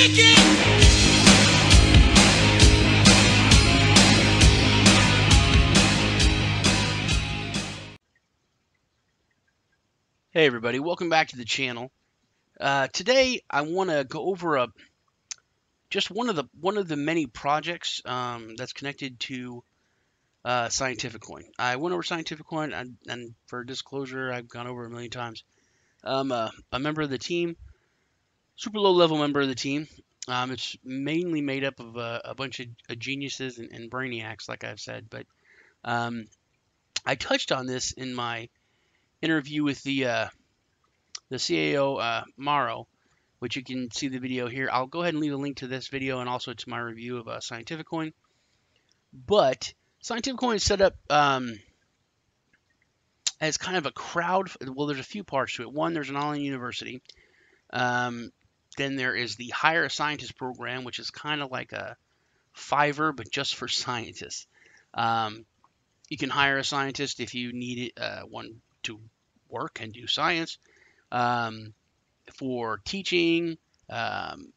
Hey everybody, welcome back to the channel. Uh, today I want to go over a just one of the one of the many projects um, that's connected to uh, Scientific Coin. I went over Scientific Coin, and, and for disclosure, I've gone over a million times. I'm a, a member of the team, super low level member of the team. Um, it's mainly made up of a, a bunch of, of geniuses and, and, brainiacs, like I've said. But um, I touched on this in my interview with the uh, the CAO uh, Maro, which you can see the video here. I'll go ahead and leave a link to this video and also to my review of uh, Scientific Coin. But Scientific Coin is set up um, as kind of a crowd. Well, there's a few parts to it. One, there's an online university. Um, then there is the Hire a Scientist program, which is kind of like a Fiverr, but just for scientists. Um, you can hire a scientist if you need uh, one to work and do science. Um, for teaching, um,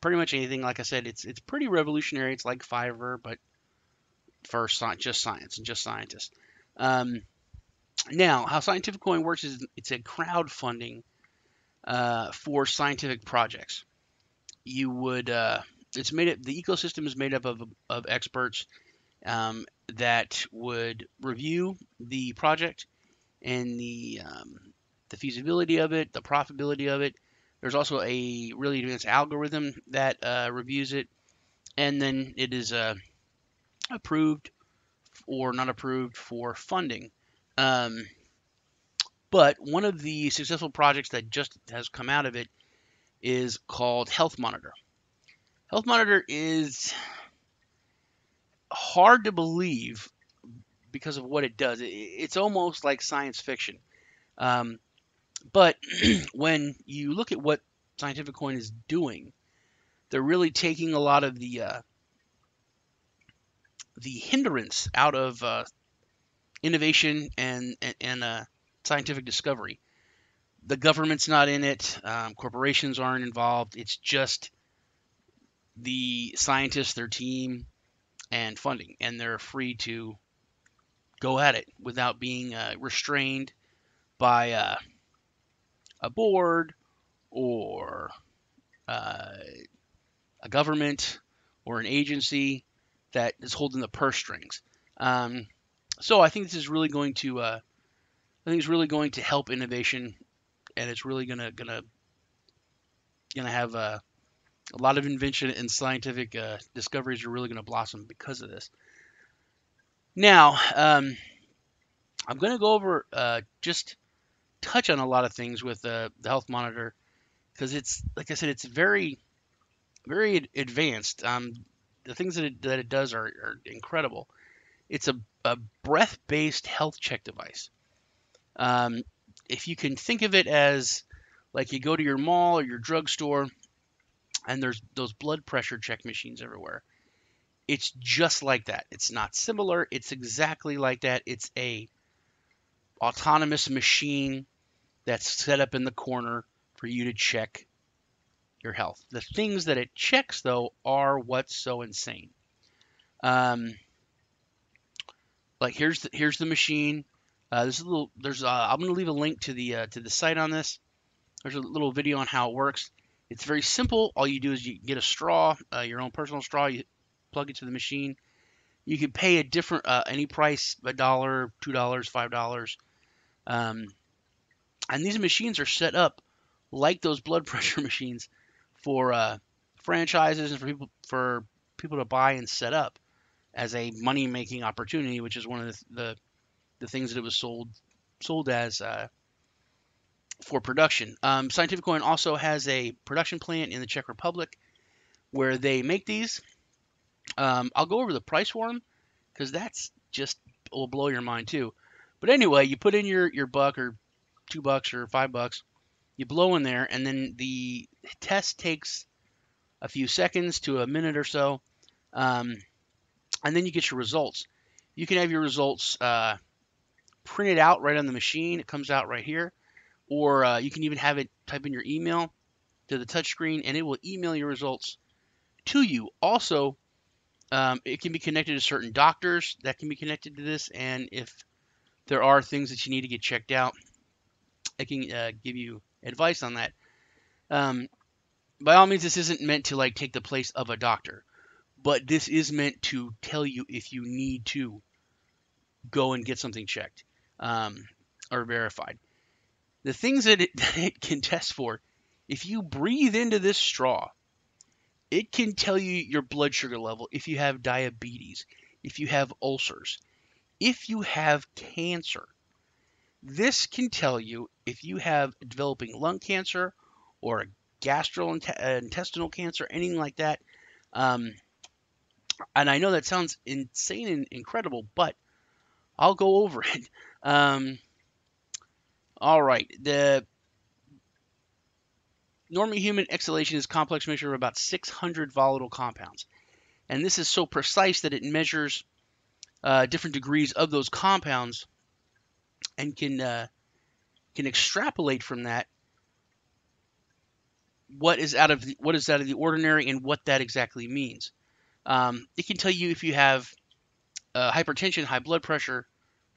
pretty much anything. Like I said, it's it's pretty revolutionary. It's like Fiverr, but for just science and just scientists. Um, now, how Scientific Coin works is it's a crowdfunding uh, for scientific projects. You would uh, it's made up the ecosystem is made up of of experts um, that would review the project and the um, the feasibility of it, the profitability of it. There's also a really advanced algorithm that uh, reviews it, and then it is uh, approved or not approved for funding. Um, but one of the successful projects that just has come out of it is called Health Monitor. Health Monitor is hard to believe because of what it does. It's almost like science fiction. Um, but when you look at what Scientific Coin is doing, they're really taking a lot of the uh, the hindrance out of uh, innovation and and, and uh, scientific discovery. The government's not in it. Um, corporations aren't involved. It's just the scientists, their team, and funding, and they're free to go at it without being uh, restrained by uh, a board or uh, a government or an agency that is holding the purse strings. Um, so I think this is really going to, uh, I think it's really going to help innovation, and it's really gonna gonna gonna have a, uh, a lot of invention and scientific uh, discoveries are really going to blossom because of this. Now, um, I'm going to go over uh, just touch on a lot of things with uh, the health monitor because it's like I said, it's very, very advanced. Um, the things that it, that it does are, are incredible. It's a, a breath-based health check device. Um, if you can think of it as like you go to your mall or your drugstore and there's those blood pressure check machines everywhere. It's just like that. It's not similar. It's exactly like that. It's a autonomous machine that's set up in the corner for you to check your health. The things that it checks, though, are what's so insane. Um, like here's the here's the machine. Uh, there's a little there's uh, I'm gonna leave a link to the uh, to the site on this. There's a little video on how it works. It's very simple. All you do is you get a straw, uh, your own personal straw. You plug it to the machine. You can pay a different uh, any price, a dollar, two dollars, five dollars. Um, and these machines are set up like those blood pressure machines for uh, franchises and for people for people to buy and set up as a money making opportunity, which is one of the, the, the things that it was sold sold as uh, for production. Um, Scientific Coin also has a production plant in the Czech Republic where they make these. Um, I'll go over the price for them because that's just will blow your mind too. But anyway, you put in your your buck or two bucks or five bucks. You blow in there, and then the test takes a few seconds to a minute or so, um, and then you get your results. You can have your results uh, printed out right on the machine. It comes out right here, or uh, you can even have it type in your email, to the touchscreen, and it will email your results to you. Also, um, it can be connected to certain doctors that can be connected to this, and if there are things that you need to get checked out, it can uh, give you advice on that. Um, by all means, this isn't meant to like take the place of a doctor, but this is meant to tell you if you need to go and get something checked um, or verified. The things that it, that it can test for, if you breathe into this straw, it can tell you your blood sugar level, if you have diabetes, if you have ulcers, if you have cancer. This can tell you if you have developing lung cancer or a gastrointestinal cancer, anything like that. Um, and I know that sounds insane and incredible, but I'll go over it. Um, all right. The normal human exhalation is a complex mixture of about 600 volatile compounds. And this is so precise that it measures uh, different degrees of those compounds and can uh, can extrapolate from that what is out of the, what is out of the ordinary and what that exactly means. Um, it can tell you if you have uh, hypertension, high blood pressure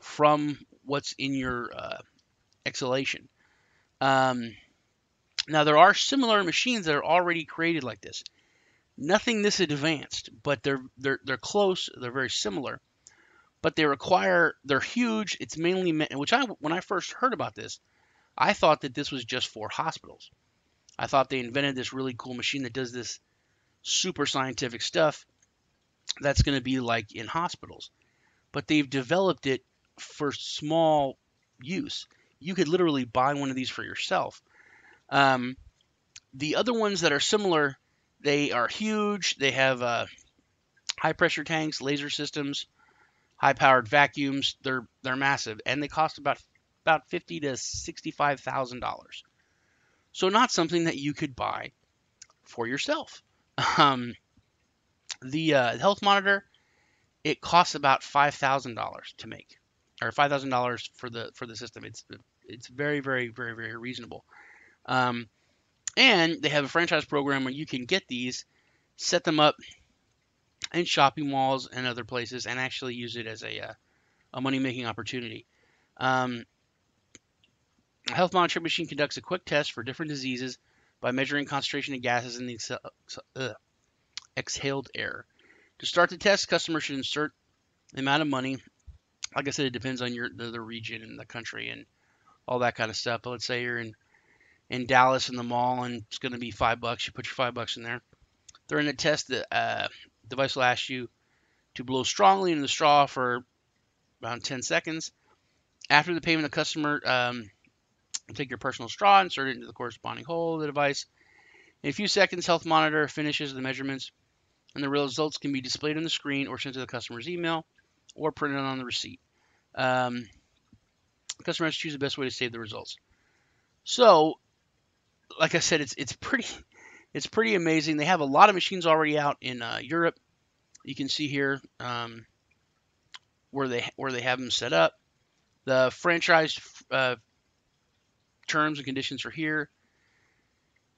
from what's in your uh, exhalation. Um, now there are similar machines that are already created like this. Nothing this advanced, but they're they're they're close. They're very similar, but they require they're huge. It's mainly which I when I first heard about this, I thought that this was just for hospitals. I thought they invented this really cool machine that does this super scientific stuff that's going to be like in hospitals. But they've developed it for small use. You could literally buy one of these for yourself. Um, the other ones that are similar, they are huge. They have uh, high pressure tanks, laser systems, high powered vacuums. They're they're massive, and they cost about about fifty to sixty five thousand dollars. So not something that you could buy for yourself. Um, the uh, health monitor, it costs about five thousand dollars to make, or five thousand dollars for the for the system. It's it's very very very very reasonable. Um, and they have a franchise program where you can get these, set them up in shopping malls and other places, and actually use it as a uh, a money making opportunity. Um, a health monitoring machine conducts a quick test for different diseases by measuring concentration of gases in the uh, exhaled air. To start the test, customers should insert the amount of money. Like I said, it depends on your the, the region and the country and all that kind of stuff. But let's say you're in in Dallas in the mall and it's going to be five bucks. You put your five bucks in there. During the test, the uh, device will ask you to blow strongly into the straw for around 10 seconds. After the payment, the customer um, Take your personal straw, and insert it into the corresponding hole of the device. In a few seconds, Health Monitor finishes the measurements, and the results can be displayed on the screen or sent to the customer's email or printed on the receipt. Um, customers choose the best way to save the results. So, like I said, it's it's pretty it's pretty amazing. They have a lot of machines already out in uh, Europe. You can see here um, where they where they have them set up. The franchise uh, terms and conditions are here.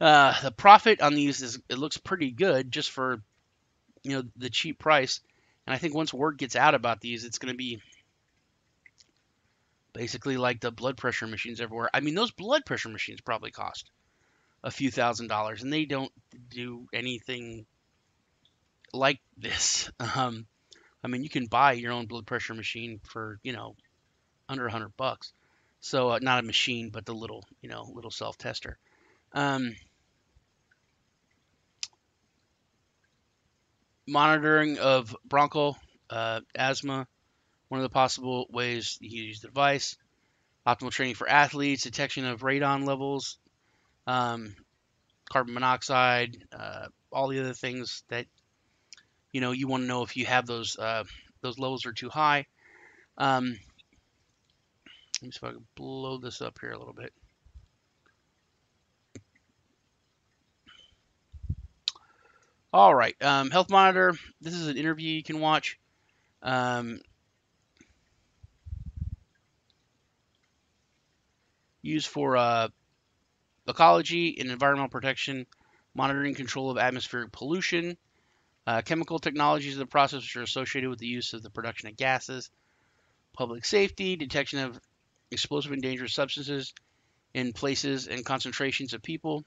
Uh, the profit on these is it looks pretty good just for you know the cheap price. And I think once word gets out about these, it's going to be basically like the blood pressure machines everywhere. I mean, those blood pressure machines probably cost a few thousand dollars, and they don't do anything like this. Um, I mean, you can buy your own blood pressure machine for you know under a hundred bucks. So uh, not a machine, but the little, you know, little self tester. Um, monitoring of bronchial uh, asthma, one of the possible ways you can use the device. Optimal training for athletes, detection of radon levels, um, carbon monoxide, uh, all the other things that you know you want to know if you have those uh, those levels are too high. Um, let me see if I can blow this up here a little bit. All right, um, Health Monitor. This is an interview you can watch. Um, used for uh, ecology and environmental protection, monitoring control of atmospheric pollution, uh, chemical technologies of the process which are associated with the use of the production of gases, public safety, detection of explosive and dangerous substances in places and concentrations of people,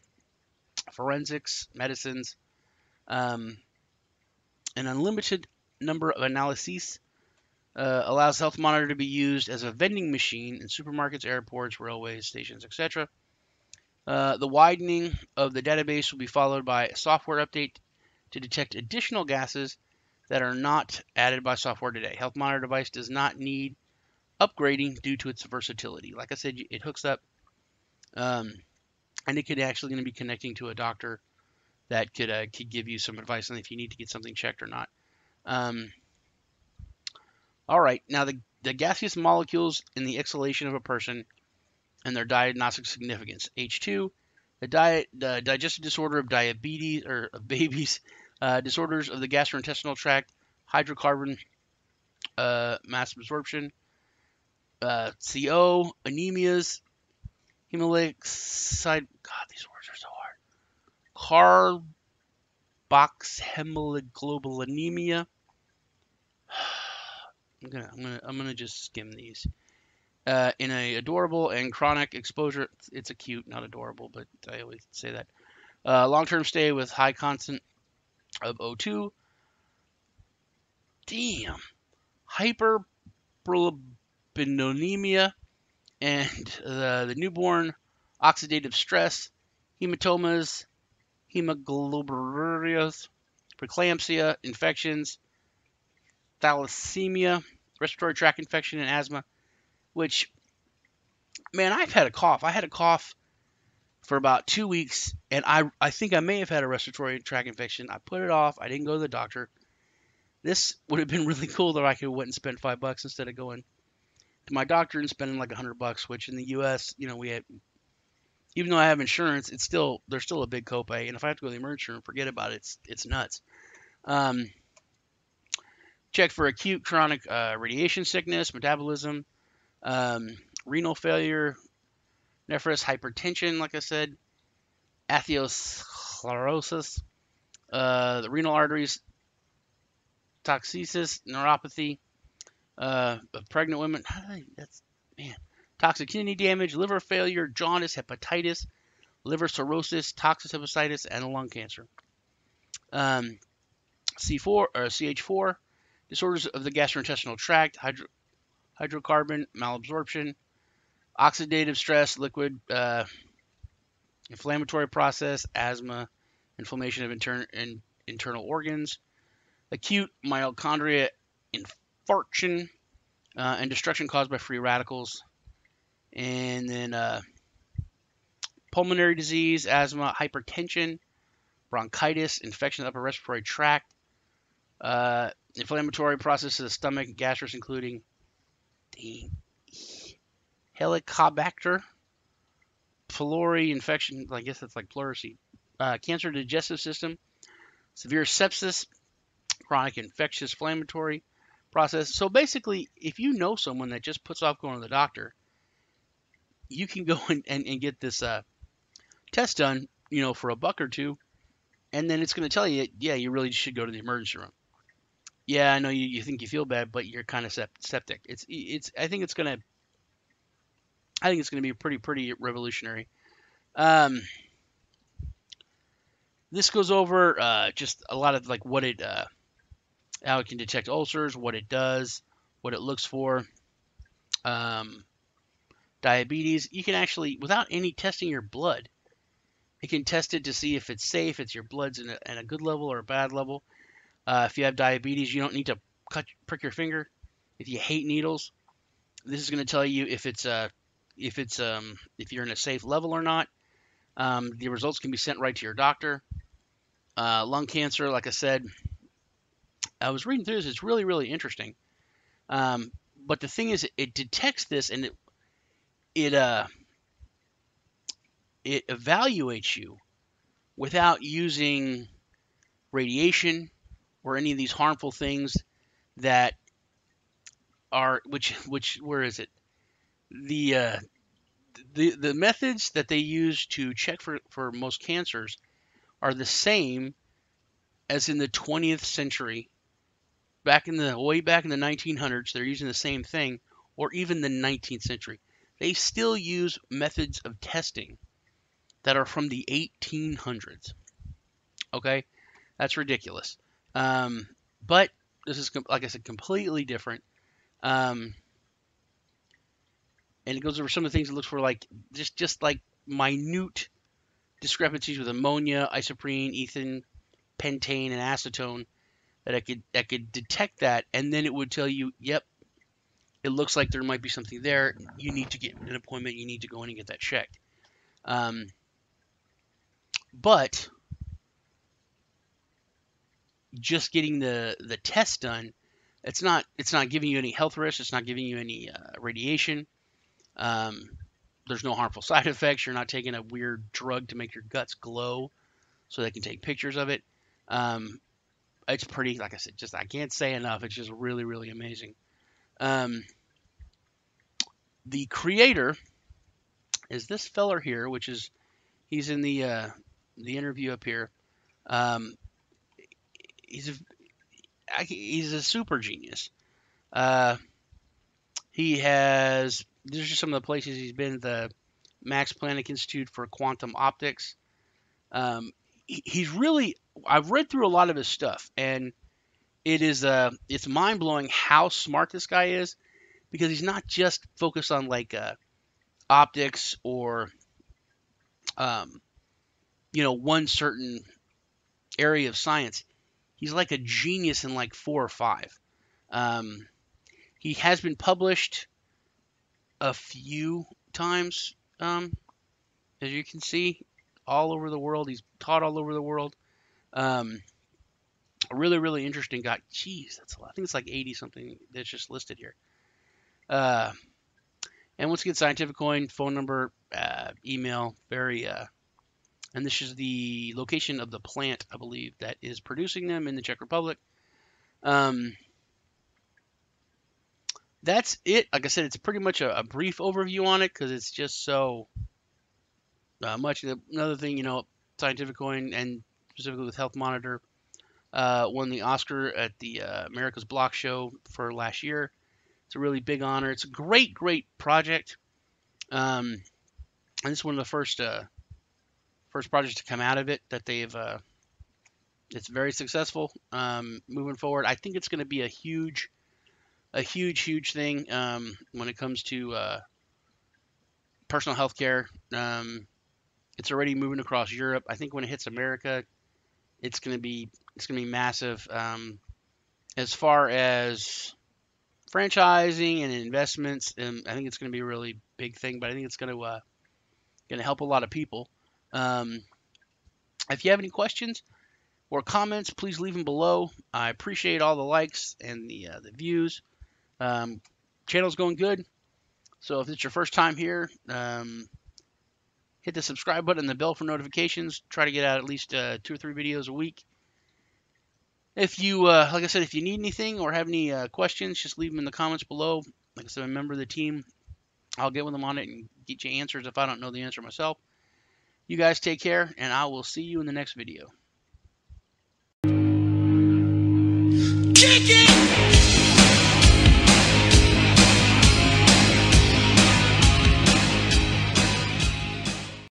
forensics, medicines, um, an unlimited number of analyses uh, allows Health Monitor to be used as a vending machine in supermarkets, airports, railways, stations, etc. Uh, the widening of the database will be followed by a software update to detect additional gases that are not added by software today. Health Monitor device does not need upgrading due to its versatility. Like I said, it hooks up, um, and it could actually going to be connecting to a doctor that could uh, could give you some advice on if you need to get something checked or not. Um, all right, now the, the gaseous molecules in the exhalation of a person and their diagnostic significance. H2, the diet, the digestive disorder of diabetes or of babies, uh, disorders of the gastrointestinal tract, hydrocarbon uh, malabsorption, uh, CO, anemias, hemolytic side. God, these words are so hard. Carboxyhemoglobinemia. I'm gonna, I'm gonna, I'm gonna just skim these. Uh, in a adorable and chronic exposure, it's acute, not adorable, but I always say that. Uh, long-term stay with high constant of O2. Damn. Hyperbilirubinemia and uh, the newborn oxidative stress, hematomas, hemoglobinurias, preeclampsia, infections, thalassemia, respiratory tract infection, and asthma. Which, man, I've had a cough. I had a cough for about two weeks, and I I think I may have had a respiratory tract infection. I put it off. I didn't go to the doctor. This would have been really cool that I could have went and spent five bucks instead of going to my doctor and spending like a hundred bucks. Which in the U.S., you know, we have even though I have insurance, it's still there's still a big copay, and if I have to go to the emergency room, forget about it. It's it's nuts. Um, check for acute chronic uh, radiation sickness, metabolism, um, renal failure, nephros hypertension, like I said, atherosclerosis, uh, the renal arteries, toxicis, neuropathy, uh, pregnant women. That's man, toxic kidney damage, liver failure, jaundice, hepatitis, liver cirrhosis, toxic hepatitis, and lung cancer. Um, C4 or CH4, disorders of the gastrointestinal tract, hydro, hydrocarbon malabsorption, oxidative stress, liquid uh, inflammatory process, asthma, inflammation of inter- in, internal organs, acute myocardial infarction, uh, and destruction caused by free radicals, and then uh, pulmonary disease, asthma, hypertension, bronchitis, infection of the upper respiratory tract, uh, inflammatory process of the stomach, gastritis, including the Helicobacter pylori infection. I guess that's like pleurisy. Uh, cancer digestive system, severe sepsis, chronic infectious inflammatory process. So basically, if you know someone that just puts off going to the doctor, you can go and, and, and get this uh, test done, you know, for a buck or two, and then it's going to tell you, yeah, you really should go to the emergency room. Yeah, I know you, you think you feel bad, but you're kind of septic. It's it's. I think it's gonna. I think it's gonna be pretty pretty revolutionary. Um, this goes over uh, just a lot of like what it uh, how it can detect ulcers, what it does, what it looks for. Um, diabetes, you can actually, without any testing your blood, it can test it to see if it's safe, if your blood's in a, in a good level or a bad level. Uh, if you have diabetes, you don't need to cut prick your finger. If you hate needles, this is going to tell you if it's uh, if it's um, if you're in a safe level or not. Um, the results can be sent right to your doctor. Uh, lung cancer, like I said, I was reading through this. It's really really interesting. Um, but the thing is, it detects this and it it uh it evaluates you without using radiation or any of these harmful things that are which which where is it the uh, the the methods that they use to check for for most cancers are the same as in the 20th century. Back in the way back in the 1900s, they're using the same thing, or even the 19th century. They still use methods of testing that are from the 1800s. Okay, that's ridiculous. Um, but this is like I said, completely different. Um, and it goes over some of the things it looks for, like just just like minute discrepancies with ammonia, isoprene, ethane, pentane, and acetone that I could I could detect that, and then it would tell you, yep, it looks like there might be something there. You need to get an appointment. You need to go in and get that checked. Um, but just getting the the test done, it's not it's not giving you any health risks. It's not giving you any uh, radiation. Um, there's no harmful side effects. You're not taking a weird drug to make your guts glow, so they can take pictures of it. Um, it's pretty, like I said, just I can't say enough. It's just really, really amazing. Um, the creator is this feller here, which is he's in the uh, the interview up here. Um, he's a he's a super genius. Uh, he has these are some of the places he's been. The Max Planck Institute for Quantum Optics. Um, he, he's really I've read through a lot of his stuff, and it is uh it's mind blowing how smart this guy is because he's not just focused on like uh, optics or um, you know one certain area of science. He's like a genius in like four or five. Um, he has been published a few times, um, as you can see, all over the world. He's taught all over the world. Um, really, really interesting guy. Jeez, that's a lot. I think it's like 80 something that's just listed here. Uh, and once again, Scientific Coin, phone number, uh, email, very, uh, and this is the location of the plant, I believe, that is producing them in the Czech Republic. Um, that's it. Like I said, it's pretty much a, a brief overview on it because it's just so uh, much. Another thing, you know, Scientific Coin and specifically with Health Monitor uh, won the Oscar at the uh, America's Block Show for last year. It's a really big honor. It's a great, great project. Um, and this is one of the first uh, first project to come out of it that they've. Uh, it's very successful. Um, moving forward, I think it's going to be a huge a huge, huge thing um, when it comes to uh, personal health care. Um, it's already moving across Europe. I think when it hits America, it's going to be it's going to be massive. Um, as far as franchising and investments, and um, I think it's going to be a really big thing. But I think it's going to uh, going to help a lot of people. Um, if you have any questions or comments, please leave them below. I appreciate all the likes and the uh, the views. Um, channel's going good. So if it's your first time here, um, hit the subscribe button and the bell for notifications. Try to get out at least uh, two or three videos a week. If you, uh, like I said, if you need anything or have any uh, questions, just leave them in the comments below. Like I said, I'm a member of the team. I'll get with them on it and get you answers if I don't know the answer myself. You guys take care, and I will see you in the next video. Kick it!